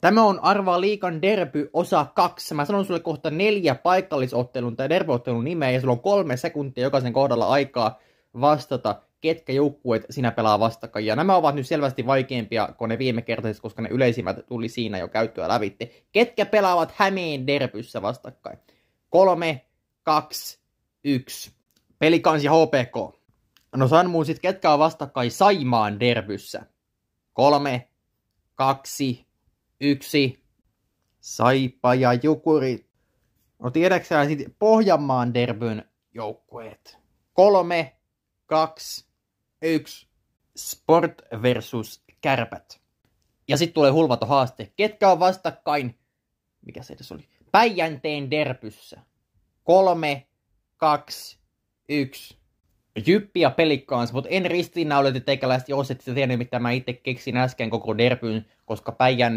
Tämä on Arvaa liikan derby osa kaksi. Mä sanon sulle kohta neljä paikallisottelun tai derbyottelun nimeä ja sulla on kolme sekuntia jokaisen kohdalla aikaa vastata, ketkä joukkueet sinä pelaa vastakkain. Ja nämä ovat nyt selvästi vaikeampia kuin ne viime kertaiset, koska ne yleisimmät tuli siinä jo käyttöä lävitte. Ketkä pelaavat Hämeen derbyssä vastakkain? Kolme, kaksi, yksi. Pelikans ja HPK. No san muun sit, ketkä on vastakkain Saimaan derbyssä? Kolme, kaksi, yksi. Saipa ja Jukuri. No tiedäksä sitten Pohjanmaan derbyn joukkueet? Kolme, kaksi, yksi. Sport versus kärpät. Ja sitten tulee hulvato haaste. Ketkä on vastakkain? Mikä se edes oli? Päijänteen derbyssä. Kolme, kaksi, yksi. Jyppi ja pelikkaans, mutta en ristiinnauleta teikäläistä, jos et tiedä, mitä mä itse keksin äsken koko derbyn, koska Päijän